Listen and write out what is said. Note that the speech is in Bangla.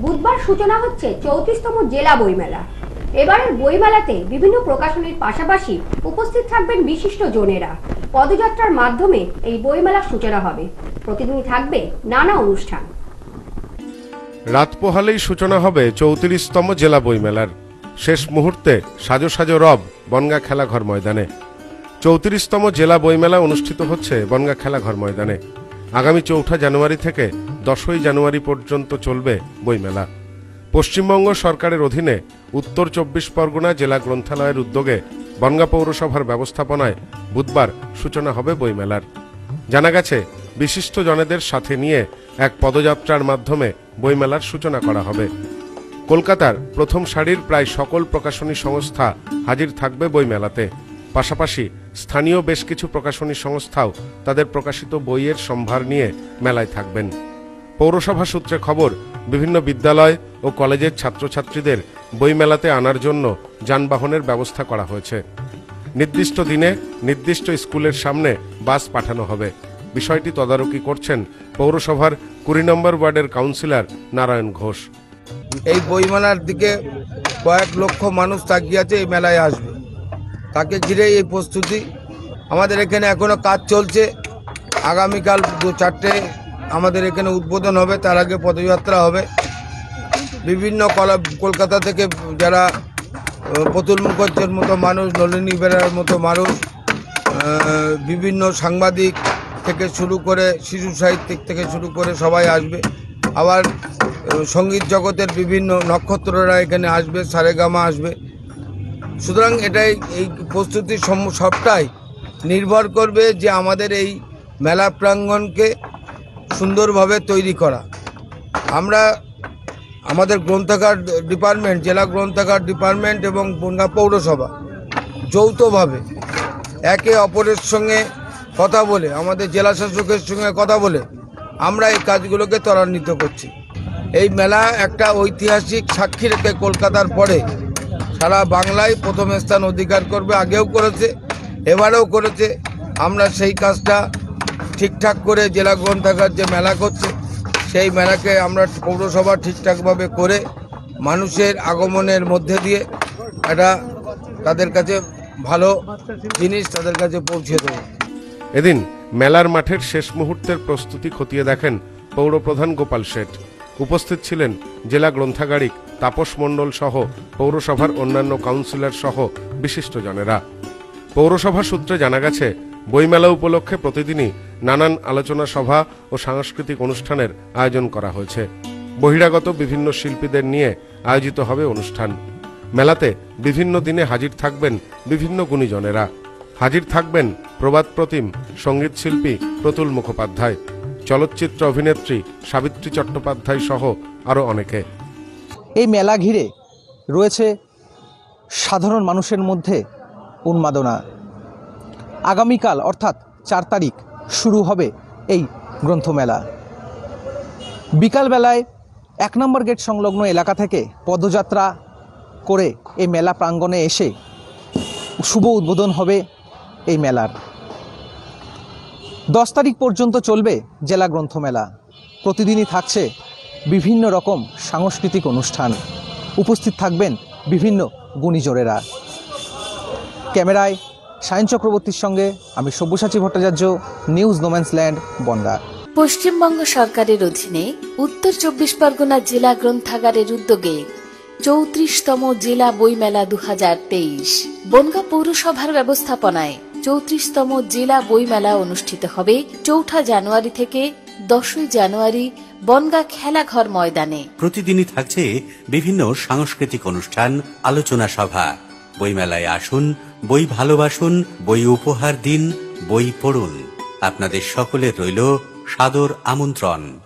বুধবার সূচনা হচ্ছে চৌত্রিশতম জেলা বইমেলা। এবারের বইমেলাতে বিভিন্ন প্রকাশনীর পাশাপাশি উপস্থিত থাকবেন বিশিষ্ট জনেরা। পদযাত্রার মাধ্যমে এই বইমেলার সূচনা হবে। প্রতিদিন থাকবে নানা অনুষ্ঠান। রাত পোহালেই সূচনা হবে চৌত্রিশতম জেলা বইমেলার। শেষ মুহূর্তে সাজো সাজো রব বনগা খেলাঘর ময়দানে। চৌত্রিশতম জেলা বইমেলা অনুষ্ঠিত হচ্ছে বনগা খেলাঘর ময়দানে। আগামী চৌঠা জানুয়ারি থেকে দশই জানুয়ারি পর্যন্ত চলবে বইমেলা। পশ্চিমবঙ্গ সরকারের অধীনে উত্তর চব্বিশ পরগনা জেলা গ্রন্থালয়ের উদ্যোগে বনগা পৌরসভার ব্যবস্থাপনায় বুধবার সূচনা হবে বইমেলার। জানা গেছে, বিশিষ্ট জনেদের সাথে নিয়ে এক পদযাত্রার মাধ্যমে বইমেলার সূচনা করা হবে। কলকাতার প্রথম সারির প্রায় সকল প্রকাশনী সংস্থা হাজির থাকবে বইমেলাতে। পাশাপাশি স্থানীয় বেশ কিছু প্রকাশনী সংস্থাও তাদের প্রকাশিত বইয়ের সম্ভার নিয়ে মেলায় থাকবেন। পৌরসভা সূত্রে খবর, বিভিন্ন বিদ্যালয় ও কলেজের ছাত্রছাত্রীদের বইমেলাতে আনার জন্য যানবাহনের ব্যবস্থা করা হয়েছে। নির্দিষ্ট দিনে নির্দিষ্ট স্কুলের সামনে বাস পাঠানো হবে। বিষয়টি তদারকি করছেন পৌরসভার কুড়ি নম্বর ওয়ার্ডের কাউন্সিলর নারায়ণ ঘোষ। এই বইমেলার দিকে কয়েক লক্ষ মানুষ তাকিয়ে আছে, এই মেলায় আসবে। তাকে ঘিরে এই প্রস্তুতি। আমাদের এখানে এখনও কাজ চলছে। আগামীকাল দু চারটে আমাদের এখানে উদ্বোধন হবে, তার আগে পদযাত্রা হবে। বিভিন্ন কলা কলকাতা থেকে যারা প্রতুল মুখার্জের মতো মানুষ, নলিনী বেড়ার মতো মানুষ বিভিন্ন সাংবাদিক থেকে শুরু করে, শিশু সাহিত্যিক থেকে শুরু করে সবাই আসবে। আবার সংগীত জগতের বিভিন্ন নক্ষত্ররা এখানে আসবে, সারেগামা আসবে। সুতরাং এটাই এই প্রস্তুতি সম- সবটাই নির্ভর করবে যে আমাদের এই মেলা প্রাঙ্গণকে সুন্দরভাবে তৈরি করা। আমরা আমাদের গ্রন্থাগার ডিপার্টমেন্ট, জেলা গ্রন্থাগার ডিপার্টমেন্ট এবং বনগা পৌরসভা যৌথভাবে একে অপরের সঙ্গে কথা বলে, আমাদের জেলা শাসকের সঙ্গে কথা বলে আমরা এই কাজগুলোকে ত্বরান্বিত করছি। এই মেলা একটা ঐতিহাসিক সাক্ষী রেখে কলকাতার পরে সারা বাংলায় প্রথম স্থান অধিকার করবে, আগেও করেছে, এবারেও করেছে। আমরা সেই কাজটা ঠিকঠাক করে জেলা গ্রন্থাগার যে মেলা করছে, সেই মেলাকে আমরা পৌরসভা ঠিকঠাকভাবে করে মানুষের আগমনের মধ্যে দিয়ে একটা তাদের কাছে ভালো জিনিস তাদের কাছে পৌঁছে দেবো। এদিন মেলার মাঠের শেষ মুহূর্তের প্রস্তুতি খতিয়ে দেখেন পৌরপ্রধান গোপাল শেঠ। উপস্থিত ছিলেন জেলা গ্রন্থাগারিক তাপস মণ্ডল সহ পৌরসভার অন্যান্য কাউন্সিলর সহ বিশিষ্টজনেরা। পৌরসভা সূত্রে জানা গেছে, বইমেলা উপলক্ষে প্রতিদিনই নানান আলোচনা সভা ও সাংস্কৃতিক অনুষ্ঠানের আয়োজন করা হয়েছে। বহিরাগত বিভিন্ন শিল্পীদের নিয়ে আয়োজিত হবে অনুষ্ঠান। মেলাতে বিভিন্ন দিনে হাজির থাকবেন বিভিন্ন গুণীজনেরা। হাজির থাকবেন প্রবাদ প্রতিম, সংগীত শিল্পী প্রতুল মুখোপাধ্যায়। চলচ্চিত্র অভিনেত্রী সাবিত্রী চট্টোপাধ্যায় সহ আরও অনেকে। এই মেলা ঘিরে রয়েছে সাধারণ মানুষের মধ্যে উন্মাদনা। আগামীকাল, অর্থাৎ চার তারিখ, শুরু হবে এই গ্রন্থমেলা। বিকালবেলায় এক নম্বর গেট সংলগ্ন এলাকা থেকে পদযাত্রা করে এই মেলা প্রাঙ্গণে এসে শুভ উদ্বোধন হবে এই মেলার। দশ তারিখ পর্যন্ত চলবে জেলা গ্রন্থমেলা। প্রতিদিনই থাকছে বিভিন্ন রকম সাংস্কৃতিক অনুষ্ঠান। উপস্থিত থাকবেন বিভিন্ন গুণীজোরেরা ক্যামেরায় সায়ন চক্রবর্তীর সঙ্গে আমি Sabyasachi Bhattacharya, news no man's land Bangaon. Paschimbanga সরকারের অধীনে উত্তর চব্বিশ পরগনা জেলা গ্রন্থাগারের উদ্যোগে চৌত্রিশতম জেলা বইমেলা দু হাজার তেইশ, বনগা পৌরসভার ব্যবস্থাপনায় চৌত্রিশতম জেলা বইমেলা অনুষ্ঠিত হবে চৌঠা জানুয়ারি থেকে দশই জানুয়ারি বনগা খেলাঘর ময়দানে। প্রতিদিনই থাকছে বিভিন্ন সাংস্কৃতিক অনুষ্ঠান, আলোচনা সভা। বইমেলায় আসুন, বই ভালোবাসুন, বই উপহার দিন, বই পড়ুন। আপনাদের সকলের রইল সাদর আমন্ত্রণ।